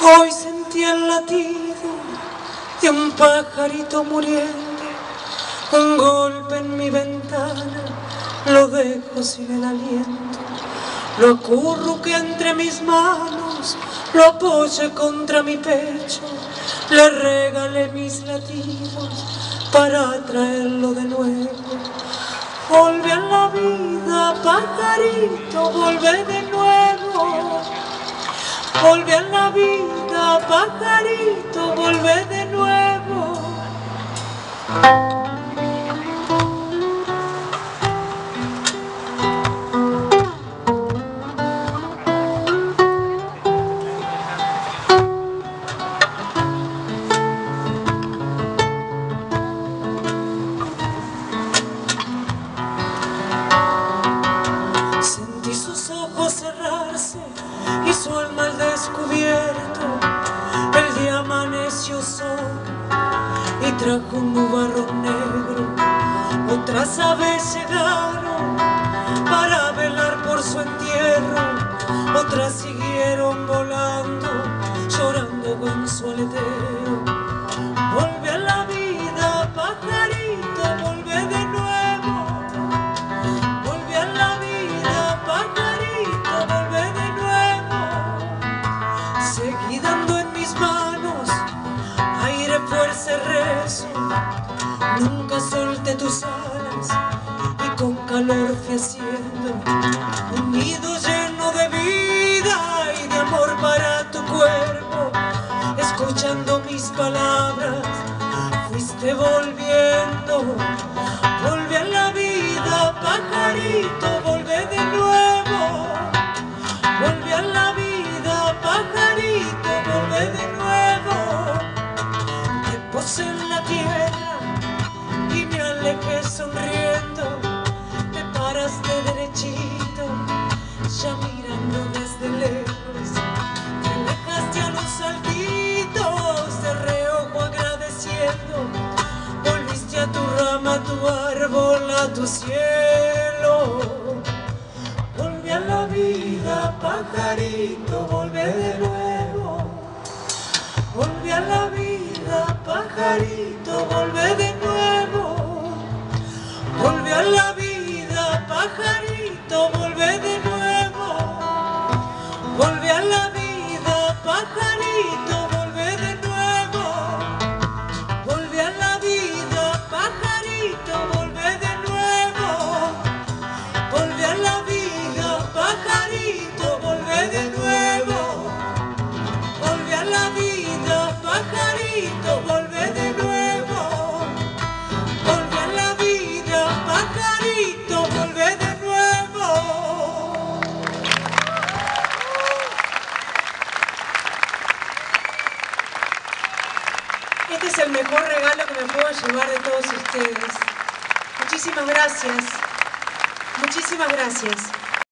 Hoy sentí el latido de un pajarito muriendo, un golpe en mi ventana, lo dejo sin el aliento. Lo ocurro que entre mis manos, lo apoye contra mi pecho, le regalé mis latidos para traerlo de nuevo. Volve a la vida, pajarito, volve de nuevo. Volve a la vida, pajarito, volve de nuevo. Sentí sus ojos cerrarse y su alma al descubierto. El día amaneció solo y trajo un nubarrón negro. Otras aves llegaron para velar por su entierro. Otras siguieron volando, llorando con su aleteo. Seguí dando en mis manos aire, fuerza y rezo. Nunca solté tus alas y con calor fui haciendo un nido lleno de vida y de amor para tu cuerpo. Escuchando mis palabras, fuiste volviendo. Volve a la vida, pajarito, tu cielo. Volve a la vida, pajarito, volve de nuevo. Volve a la vida, pajarito, volve de nuevo. Volve a la vida, pajarito, la vida, pajarito, volve de nuevo. Volve a la vida, pajarito, volve de nuevo. Este es el mejor regalo que me puedo llevar de todos ustedes. Muchísimas gracias. Muchísimas gracias.